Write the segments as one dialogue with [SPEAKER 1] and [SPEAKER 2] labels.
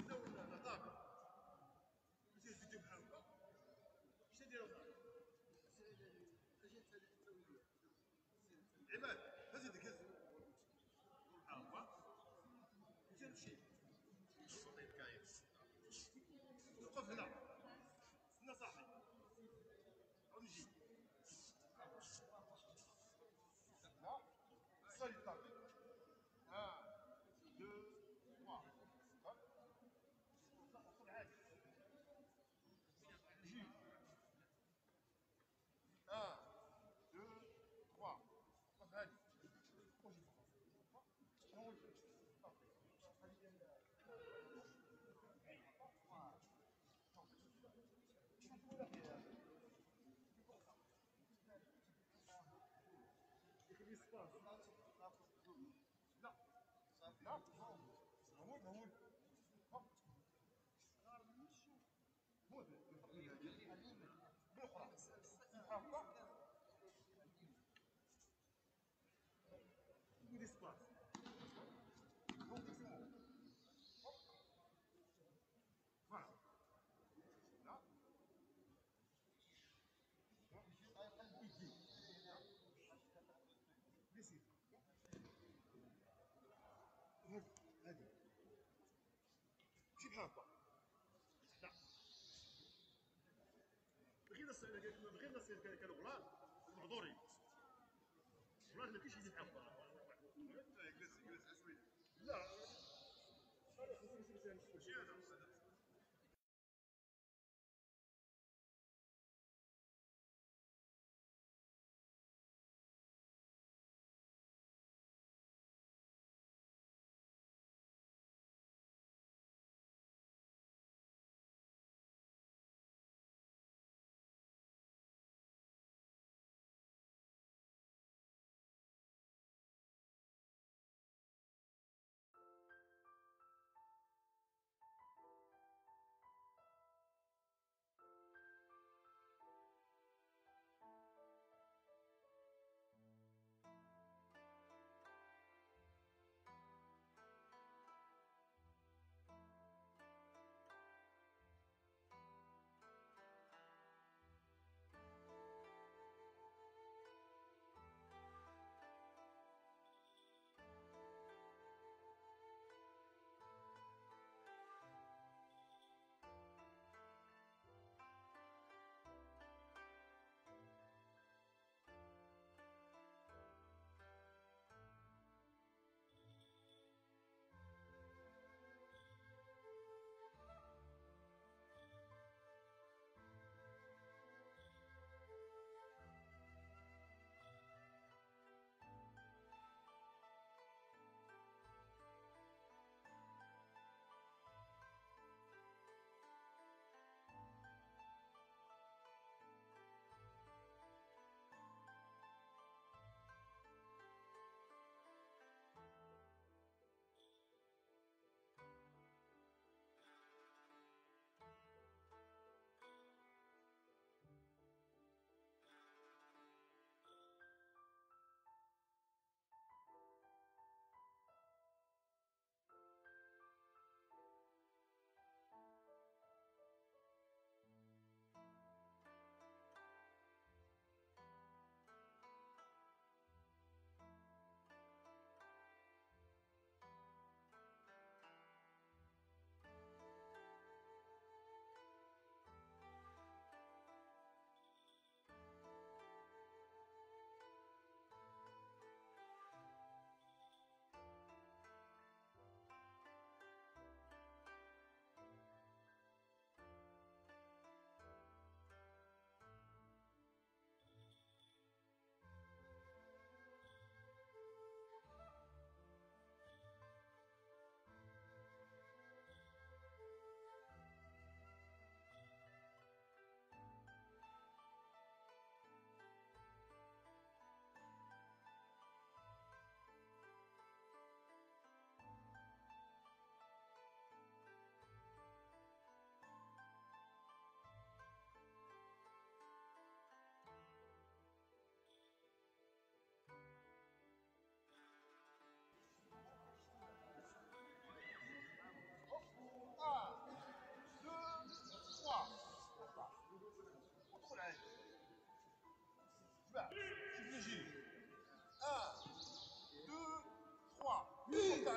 [SPEAKER 1] نستناونا نطاق مزيان زيدو بحاوبة شنو
[SPEAKER 2] نديرو عباد
[SPEAKER 1] لا
[SPEAKER 2] لا هون
[SPEAKER 1] من غير الناس كانوا غلط معذورين غلط ما كاينش اللي يتعاقبوا لا لا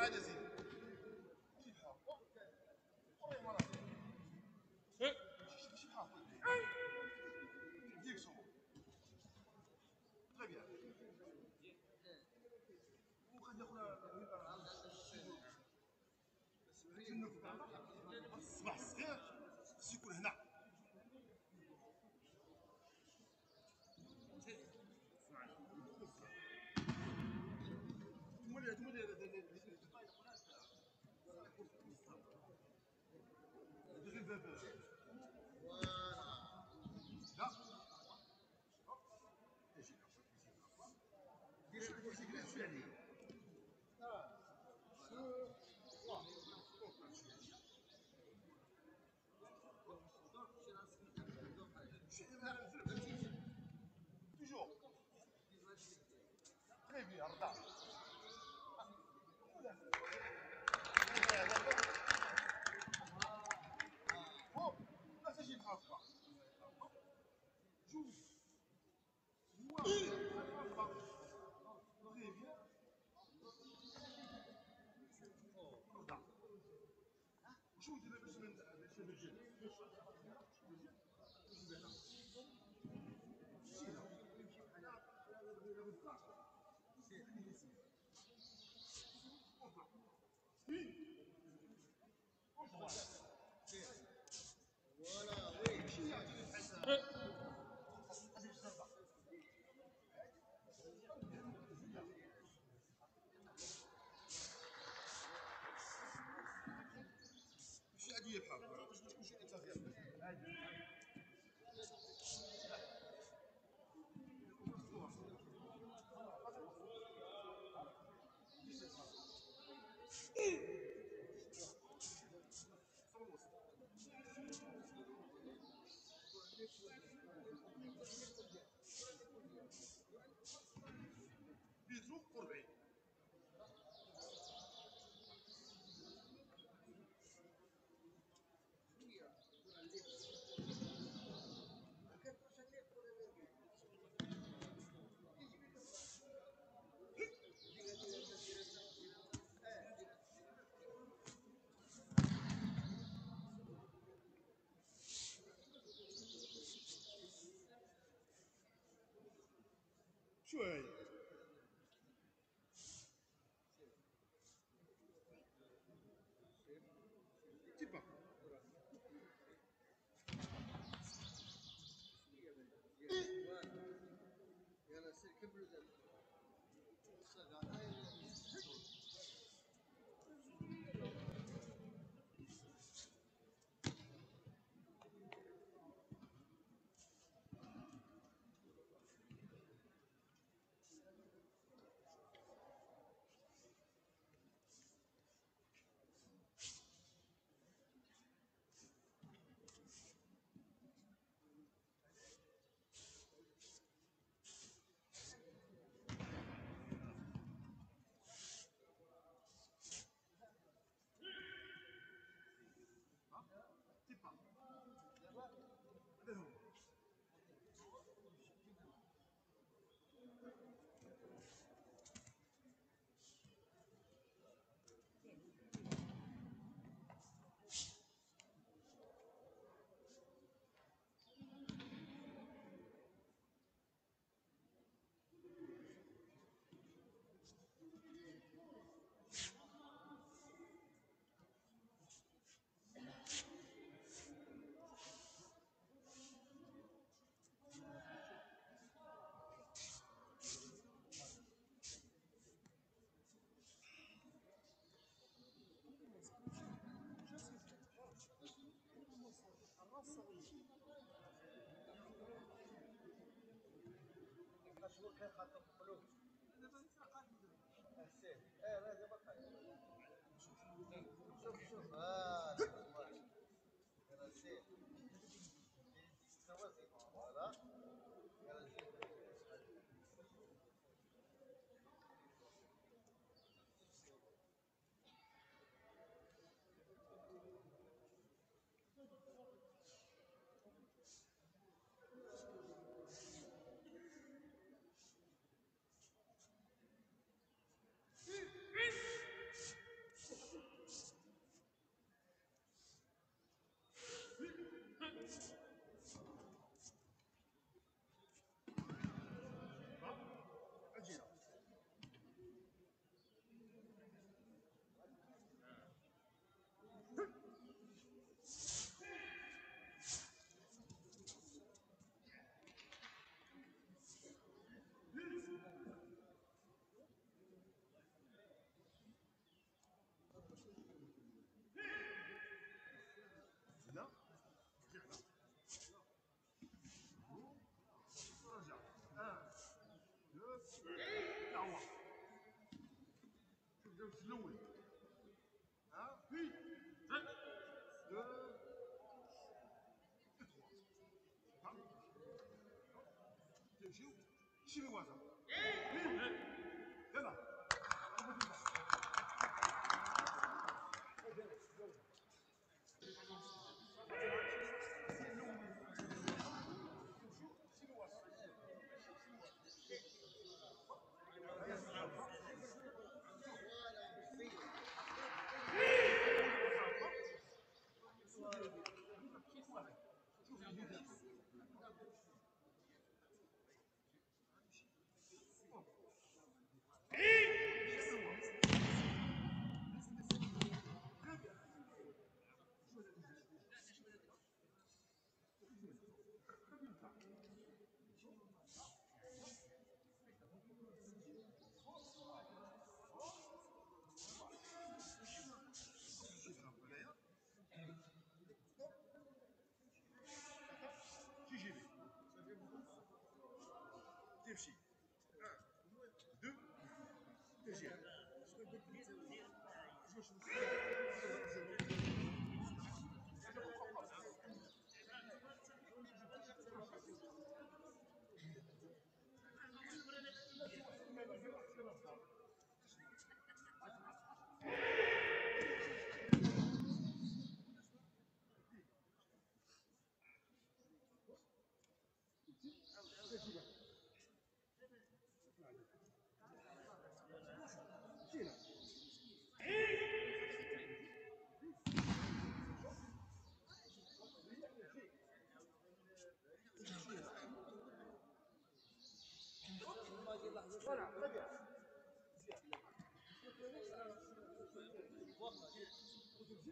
[SPEAKER 1] emergency. Thank
[SPEAKER 2] you.
[SPEAKER 1] Voilà. Là. Toujours. Très bien.
[SPEAKER 2] Le
[SPEAKER 1] Gesù correva. Cioè,
[SPEAKER 2] Kıbrıs'ta. চোখ
[SPEAKER 1] 지우고 집에 가서 Zwischen Voilà.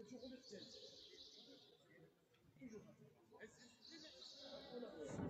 [SPEAKER 1] Çocuk olur. Çocuk. Çocuk.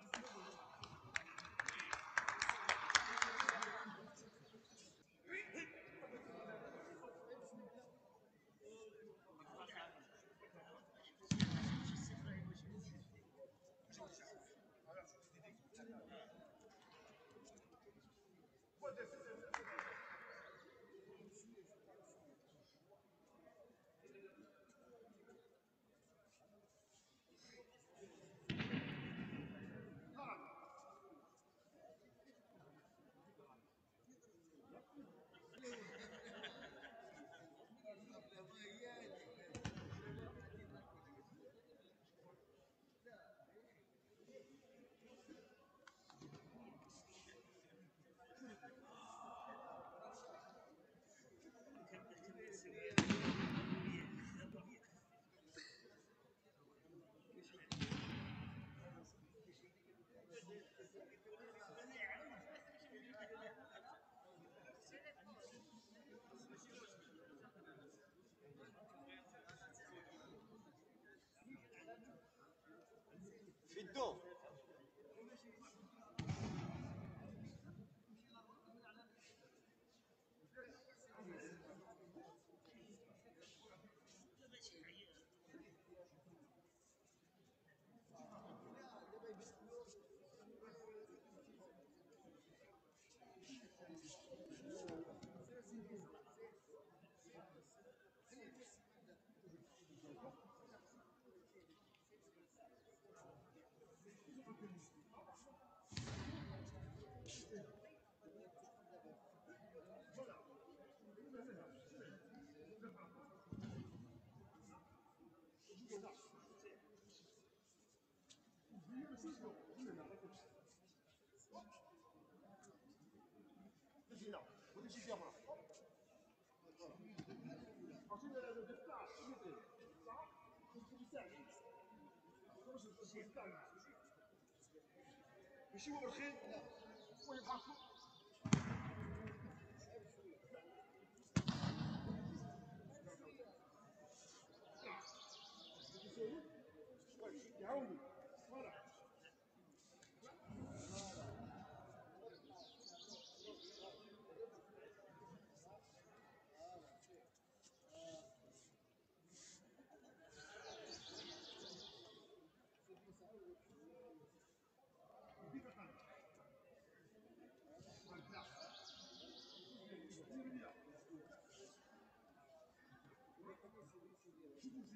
[SPEAKER 1] في الدو 行了，我得去叫他。好，现在那个大机会，啥？都是这些干的，你信我吗？信我，我有他。你去走路，快。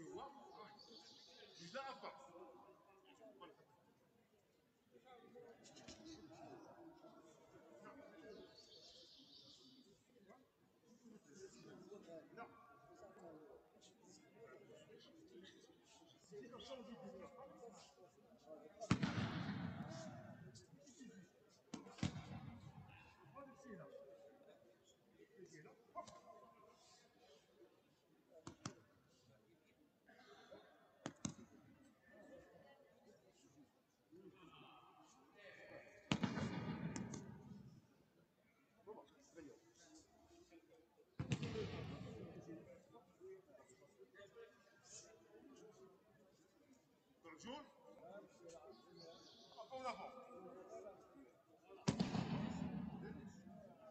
[SPEAKER 1] Je vois. Je la pas. C'est comme ça on dit. Jun. Come on, come on. Come on,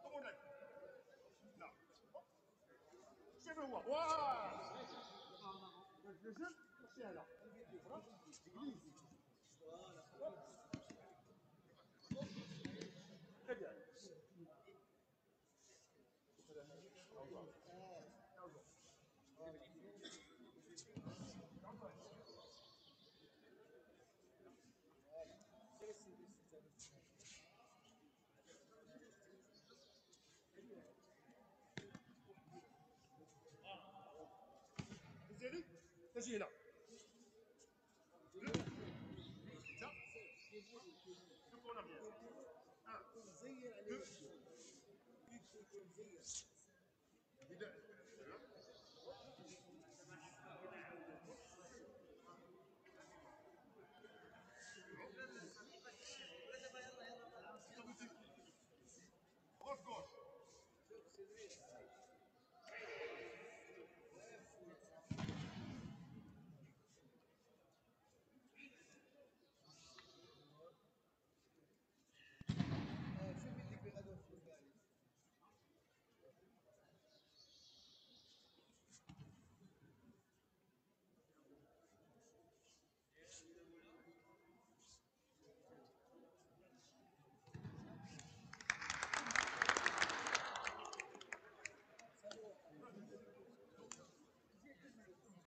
[SPEAKER 1] come on. No. Give me one. One. This is. Thank
[SPEAKER 2] you. Thank you.
[SPEAKER 1] Qu'est-ce